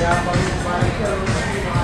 Já falei com o